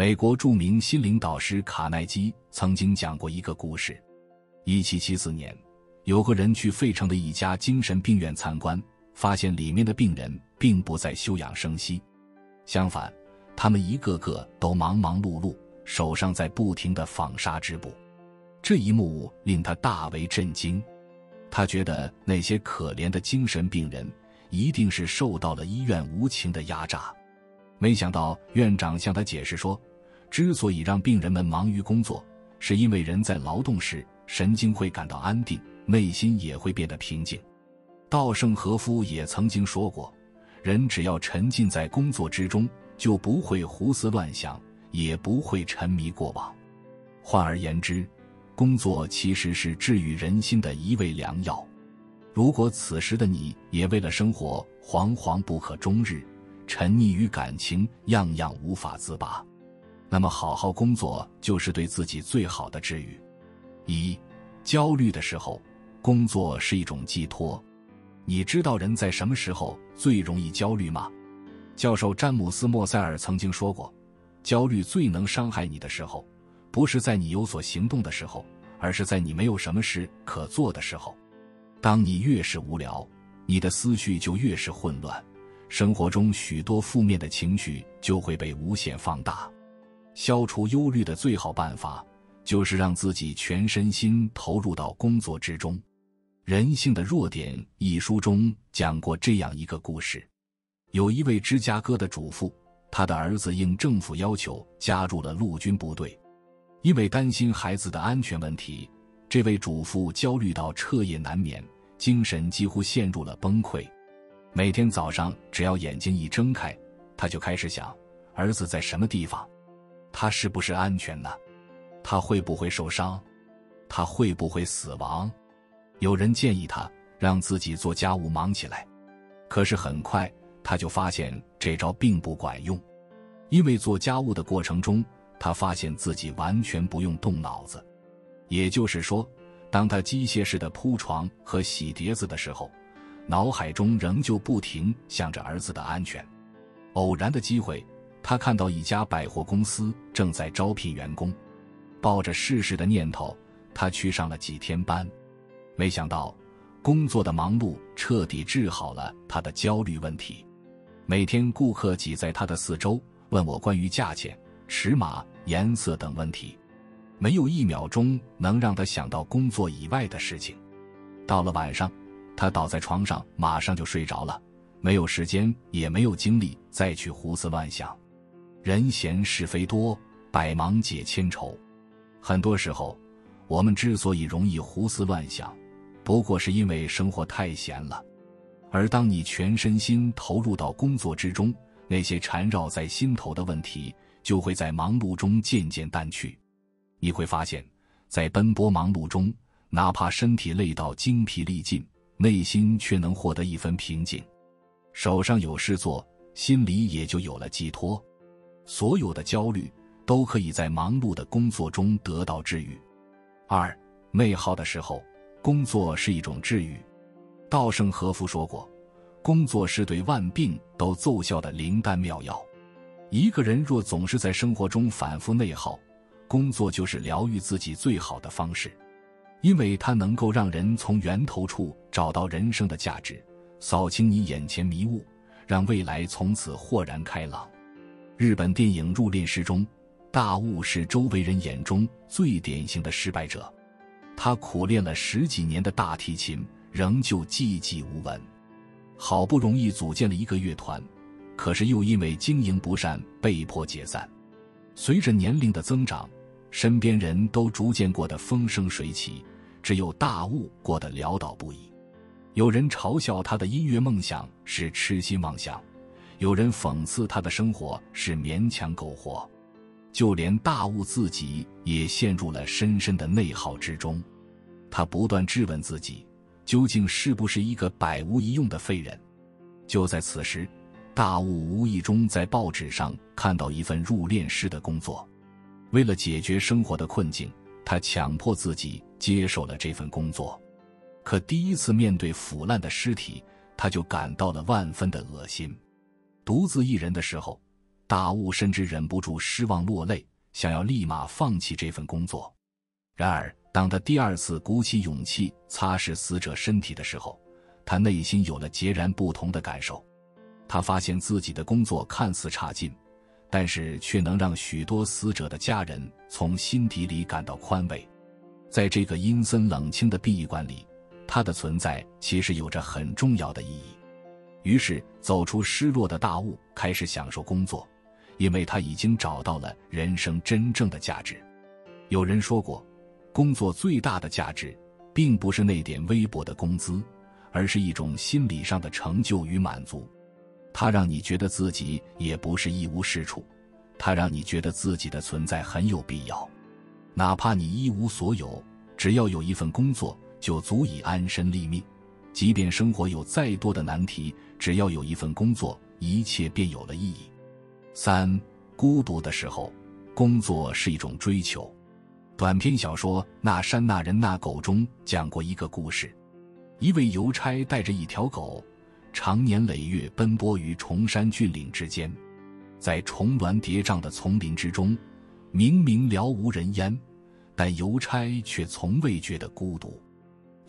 美国著名心灵导师卡耐基曾经讲过一个故事：一七七四年，有个人去费城的一家精神病院参观，发现里面的病人并不在休养生息，相反，他们一个个都忙忙碌碌，手上在不停的纺纱织布。这一幕令他大为震惊，他觉得那些可怜的精神病人一定是受到了医院无情的压榨。没想到院长向他解释说，之所以让病人们忙于工作，是因为人在劳动时神经会感到安定，内心也会变得平静。稻盛和夫也曾经说过，人只要沉浸在工作之中，就不会胡思乱想，也不会沉迷过往。换而言之，工作其实是治愈人心的一味良药。如果此时的你也为了生活惶惶不可终日，沉溺于感情，样样无法自拔。那么，好好工作就是对自己最好的治愈。一、焦虑的时候，工作是一种寄托。你知道人在什么时候最容易焦虑吗？教授詹姆斯·莫塞尔曾经说过，焦虑最能伤害你的时候，不是在你有所行动的时候，而是在你没有什么事可做的时候。当你越是无聊，你的思绪就越是混乱。生活中许多负面的情绪就会被无限放大。消除忧虑的最好办法，就是让自己全身心投入到工作之中。《人性的弱点》一书中讲过这样一个故事：有一位芝加哥的主妇，她的儿子应政府要求加入了陆军部队。因为担心孩子的安全问题，这位主妇焦虑到彻夜难眠，精神几乎陷入了崩溃。每天早上，只要眼睛一睁开，他就开始想：儿子在什么地方？他是不是安全呢？他会不会受伤？他会不会死亡？有人建议他让自己做家务忙起来，可是很快他就发现这招并不管用，因为做家务的过程中，他发现自己完全不用动脑子。也就是说，当他机械式的铺床和洗碟子的时候。脑海中仍旧不停想着儿子的安全。偶然的机会，他看到一家百货公司正在招聘员工，抱着试试的念头，他去上了几天班。没想到，工作的忙碌彻底治好了他的焦虑问题。每天，顾客挤在他的四周，问我关于价钱、尺码、颜色等问题，没有一秒钟能让他想到工作以外的事情。到了晚上。他倒在床上，马上就睡着了，没有时间，也没有精力再去胡思乱想。人闲是非多，百忙解千愁。很多时候，我们之所以容易胡思乱想，不过是因为生活太闲了。而当你全身心投入到工作之中，那些缠绕在心头的问题就会在忙碌中渐渐淡去。你会发现，在奔波忙碌中，哪怕身体累到精疲力尽。内心却能获得一分平静，手上有事做，心里也就有了寄托。所有的焦虑都可以在忙碌的工作中得到治愈。二，内耗的时候，工作是一种治愈。稻盛和夫说过：“工作是对万病都奏效的灵丹妙药。”一个人若总是在生活中反复内耗，工作就是疗愈自己最好的方式。因为它能够让人从源头处找到人生的价值，扫清你眼前迷雾，让未来从此豁然开朗。日本电影《入殓师》中，大悟是周围人眼中最典型的失败者。他苦练了十几年的大提琴，仍旧寂寂无闻。好不容易组建了一个乐团，可是又因为经营不善被迫解散。随着年龄的增长，身边人都逐渐过得风生水起。只有大悟过得潦倒不已，有人嘲笑他的音乐梦想是痴心妄想，有人讽刺他的生活是勉强苟活，就连大悟自己也陷入了深深的内耗之中。他不断质问自己，究竟是不是一个百无一用的废人？就在此时，大悟无意中在报纸上看到一份入殓师的工作，为了解决生活的困境。他强迫自己接受了这份工作，可第一次面对腐烂的尸体，他就感到了万分的恶心。独自一人的时候，大悟甚至忍不住失望落泪，想要立马放弃这份工作。然而，当他第二次鼓起勇气擦拭死者身体的时候，他内心有了截然不同的感受。他发现自己的工作看似差劲，但是却能让许多死者的家人从心底里感到宽慰。在这个阴森冷清的殡仪馆里，他的存在其实有着很重要的意义。于是，走出失落的大雾，开始享受工作，因为他已经找到了人生真正的价值。有人说过，工作最大的价值，并不是那点微薄的工资，而是一种心理上的成就与满足。它让你觉得自己也不是一无是处，它让你觉得自己的存在很有必要。哪怕你一无所有，只要有一份工作，就足以安身立命；即便生活有再多的难题，只要有一份工作，一切便有了意义。三、孤独的时候，工作是一种追求。短篇小说《那山那人那狗》中讲过一个故事：一位邮差带着一条狗，常年累月奔波于崇山峻岭之间，在重峦叠嶂的丛林之中。明明了无人烟，但邮差却从未觉得孤独，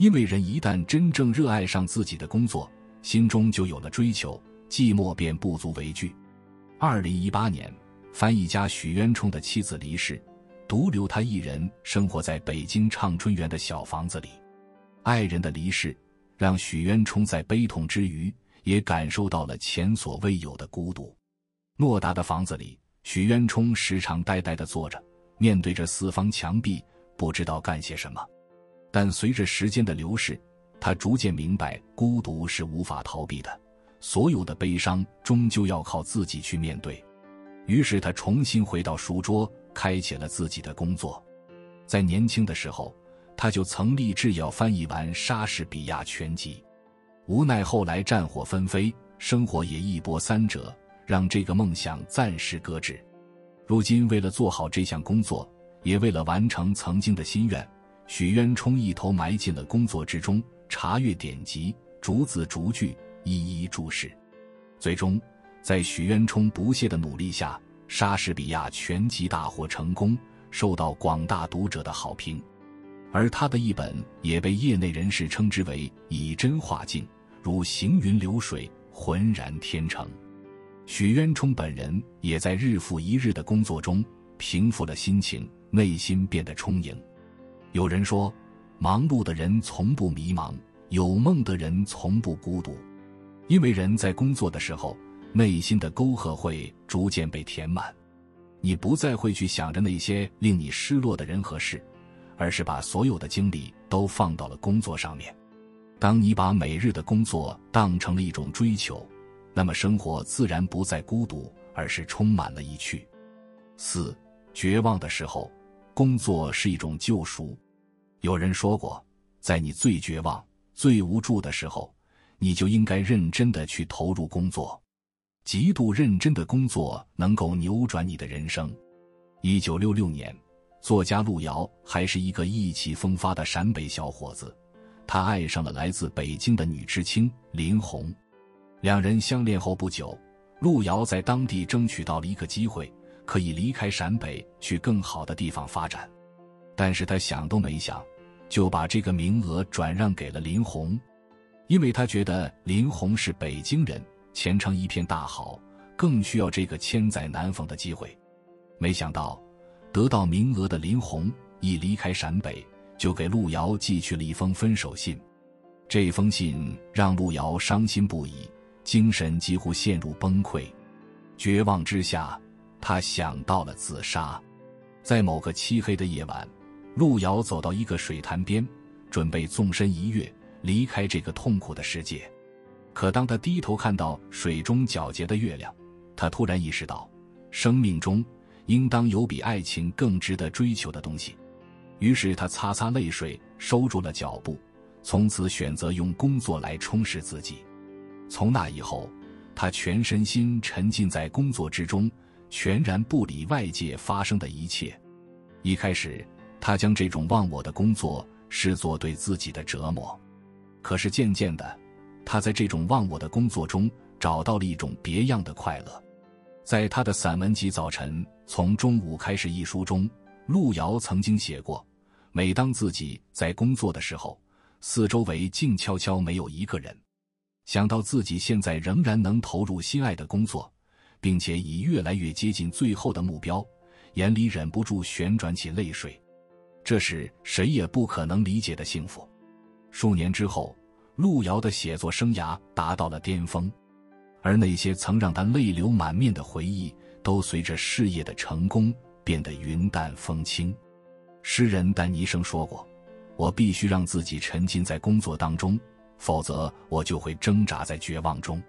因为人一旦真正热爱上自己的工作，心中就有了追求，寂寞便不足为惧。二零一八年，翻译家许渊冲的妻子离世，独留他一人生活在北京畅春园的小房子里。爱人的离世，让许渊冲在悲痛之余，也感受到了前所未有的孤独。偌大的房子里。许渊冲时常呆呆地坐着，面对着四方墙壁，不知道干些什么。但随着时间的流逝，他逐渐明白，孤独是无法逃避的，所有的悲伤终究要靠自己去面对。于是他重新回到书桌，开启了自己的工作。在年轻的时候，他就曾立志要翻译完莎士比亚全集，无奈后来战火纷飞，生活也一波三折。让这个梦想暂时搁置。如今，为了做好这项工作，也为了完成曾经的心愿，许渊冲一头埋进了工作之中，查阅典籍，逐字逐句一一注释。最终，在许渊冲不懈的努力下，莎士比亚全集大获成功，受到广大读者的好评。而他的译本也被业内人士称之为以真化境，如行云流水，浑然天成。许渊冲本人也在日复一日的工作中平复了心情，内心变得充盈。有人说，忙碌的人从不迷茫，有梦的人从不孤独，因为人在工作的时候，内心的沟壑会逐渐被填满，你不再会去想着那些令你失落的人和事，而是把所有的精力都放到了工作上面。当你把每日的工作当成了一种追求。那么生活自然不再孤独，而是充满了意趣。四，绝望的时候，工作是一种救赎。有人说过，在你最绝望、最无助的时候，你就应该认真的去投入工作。极度认真的工作能够扭转你的人生。一九六六年，作家路遥还是一个意气风发的陕北小伙子，他爱上了来自北京的女知青林红。两人相恋后不久，路遥在当地争取到了一个机会，可以离开陕北去更好的地方发展。但是他想都没想，就把这个名额转让给了林红，因为他觉得林红是北京人，前程一片大好，更需要这个千载难逢的机会。没想到，得到名额的林红一离开陕北，就给路遥寄去了一封分手信。这封信让路遥伤心不已。精神几乎陷入崩溃，绝望之下，他想到了自杀。在某个漆黑的夜晚，路遥走到一个水潭边，准备纵身一跃，离开这个痛苦的世界。可当他低头看到水中皎洁的月亮，他突然意识到，生命中应当有比爱情更值得追求的东西。于是他擦擦泪水，收住了脚步，从此选择用工作来充实自己。从那以后，他全身心沉浸在工作之中，全然不理外界发生的一切。一开始，他将这种忘我的工作视作对自己的折磨。可是渐渐的，他在这种忘我的工作中找到了一种别样的快乐。在他的散文集《早晨从中午开始》一书中，路遥曾经写过：每当自己在工作的时候，四周围静悄悄，没有一个人。想到自己现在仍然能投入心爱的工作，并且已越来越接近最后的目标，眼里忍不住旋转起泪水。这是谁也不可能理解的幸福。数年之后，路遥的写作生涯达到了巅峰，而那些曾让他泪流满面的回忆，都随着事业的成功变得云淡风轻。诗人丹尼生说过：“我必须让自己沉浸在工作当中。”否则，我就会挣扎在绝望中。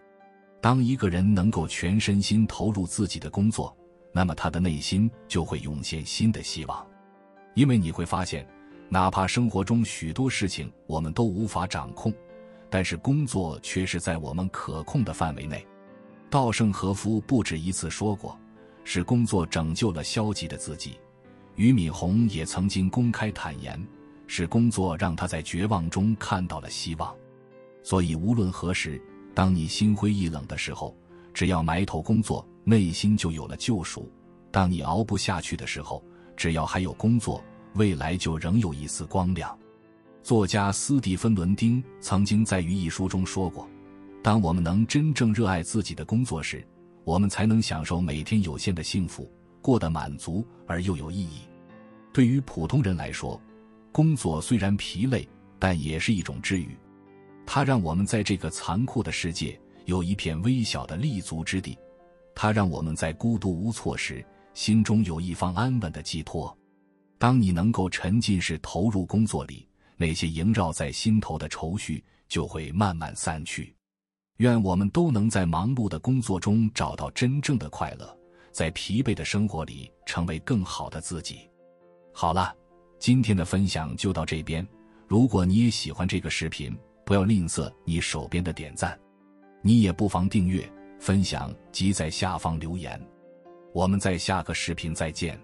当一个人能够全身心投入自己的工作，那么他的内心就会涌现新的希望，因为你会发现，哪怕生活中许多事情我们都无法掌控，但是工作却是在我们可控的范围内。稻盛和夫不止一次说过，是工作拯救了消极的自己。俞敏洪也曾经公开坦言，是工作让他在绝望中看到了希望。所以，无论何时，当你心灰意冷的时候，只要埋头工作，内心就有了救赎；当你熬不下去的时候，只要还有工作，未来就仍有一丝光亮。作家斯蒂芬·伦丁曾经在于一书中说过：“当我们能真正热爱自己的工作时，我们才能享受每天有限的幸福，过得满足而又有意义。”对于普通人来说，工作虽然疲累，但也是一种治愈。它让我们在这个残酷的世界有一片微小的立足之地，它让我们在孤独无措时心中有一方安稳的寄托。当你能够沉浸式投入工作里，那些萦绕在心头的愁绪就会慢慢散去。愿我们都能在忙碌的工作中找到真正的快乐，在疲惫的生活里成为更好的自己。好了，今天的分享就到这边。如果你也喜欢这个视频，不要吝啬你手边的点赞，你也不妨订阅、分享及在下方留言。我们在下个视频再见。